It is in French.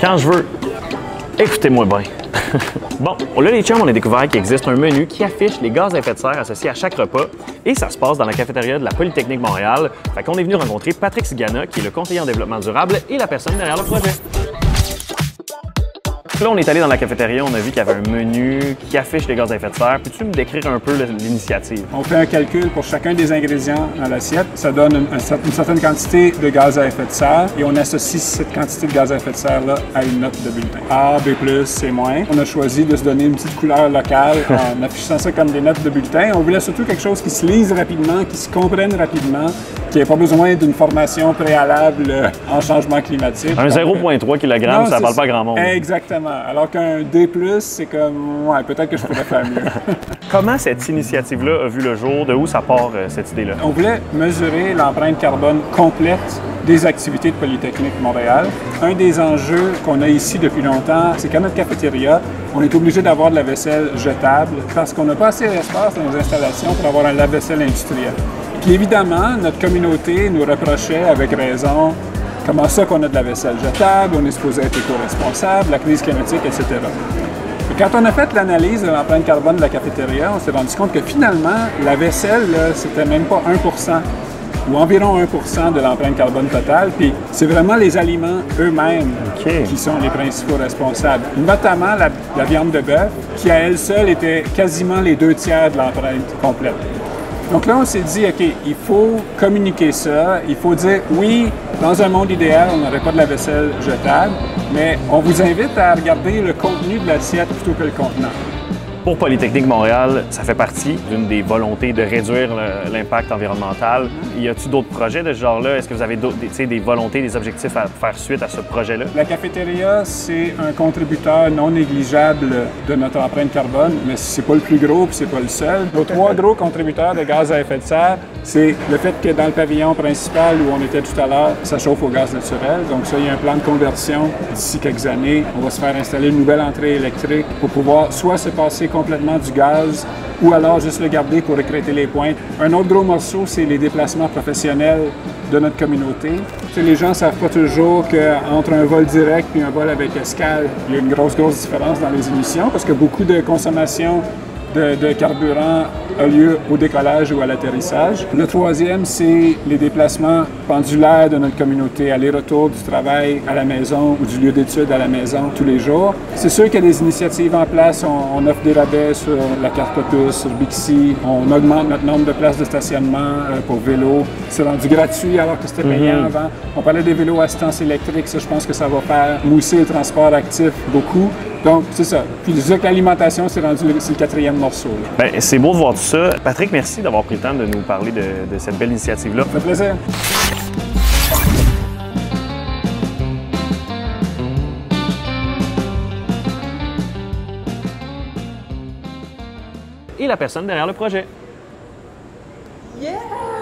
Quand je veux. Écoutez-moi bien. bon, là, les chums, on a découvert qu'il existe un menu qui affiche les gaz à effet de serre associés à chaque repas et ça se passe dans la cafétéria de la Polytechnique Montréal. Fait qu'on est venu rencontrer Patrick Sigana, qui est le conseiller en développement durable et la personne derrière le projet. Là, on est allé dans la cafétéria, on a vu qu'il y avait un menu qui affiche les gaz à effet de serre. Peux-tu me décrire un peu l'initiative? On fait un calcul pour chacun des ingrédients dans l'assiette. Ça donne une, une, certaine quantité de gaz à effet de serre et on associe cette quantité de gaz à effet de serre-là à une note de bulletin. A, B+, C-. On a choisi de se donner une petite couleur locale en affichant ça comme des notes de bulletin. On voulait surtout quelque chose qui se lise rapidement, qui se comprenne rapidement, qui n'ait pas besoin d'une formation préalable en changement climatique. Un 0,3 kg, ça ne parle pas grand monde. Exactement. Alors qu'un D+, c'est comme, ouais, peut-être que je pourrais faire mieux. Comment cette initiative-là a vu le jour? De où ça part, euh, cette idée-là? On voulait mesurer l'empreinte carbone complète des activités de Polytechnique Montréal. Un des enjeux qu'on a ici depuis longtemps, c'est qu'à notre cafétéria, on est obligé d'avoir de la vaisselle jetable parce qu'on n'a pas assez d'espace dans nos installations pour avoir un lave-vaisselle industriel. Puis évidemment, notre communauté nous reprochait avec raison Comment ça qu'on a de la vaisselle jetable, on est supposé être éco-responsable, la crise climatique, etc. Et quand on a fait l'analyse de l'empreinte carbone de la cafétéria, on s'est rendu compte que finalement, la vaisselle, c'était même pas 1% ou environ 1% de l'empreinte carbone totale. Puis c'est vraiment les aliments eux-mêmes qui sont les principaux responsables, notamment la, la viande de bœuf, qui à elle seule était quasiment les deux tiers de l'empreinte complète. Donc là, on s'est dit, OK, il faut communiquer ça. Il faut dire, oui, dans un monde idéal, on n'aurait pas de la vaisselle jetable, mais on vous invite à regarder le contenu de l'assiette plutôt que le contenant. Pour Polytechnique Montréal, ça fait partie d'une des volontés de réduire l'impact environnemental. Y a-t-il d'autres projets de ce genre-là? Est-ce que vous avez des, des volontés, des objectifs à faire suite à ce projet-là? La cafétéria, c'est un contributeur non négligeable de notre empreinte carbone, mais c'est pas le plus gros, puis c'est pas le seul. Nos trois gros contributeurs de gaz à effet de serre, c'est le fait que dans le pavillon principal où on était tout à l'heure, ça chauffe au gaz naturel. Donc ça, il y a un plan de conversion. D'ici quelques années, on va se faire installer une nouvelle entrée électrique pour pouvoir soit se passer complètement du gaz ou alors juste le garder pour recréter les pointes. Un autre gros morceau, c'est les déplacements professionnels de notre communauté. les gens ne savent pas toujours qu'entre un vol direct et un vol avec escale, il y a une grosse, grosse différence dans les émissions parce que beaucoup de consommation de, carburant a lieu au décollage ou à l'atterrissage. Le troisième, c'est les déplacements pendulaires de notre communauté, aller-retour du travail à la maison ou du lieu d'études à la maison tous les jours. C'est sûr qu'il y a des initiatives en place. On, offre des rabais sur la carte Opus, sur Bixi. On augmente notre nombre de places de stationnement euh, pour vélos. C'est rendu gratuit alors que c'était payant mhm. avant. On parlait des vélos à assistance électrique. Ça, je pense que ça va faire mousser le transport actif beaucoup. Donc, c'est ça. Puis, je que l'alimentation, c'est rendu le, le quatrième morceau. Bien, c'est beau de voir tout ça. Patrick, merci d'avoir pris le temps de nous parler de, cette belle initiative-là. Ça fait plaisir. Et la personne derrière le projet. Yeah!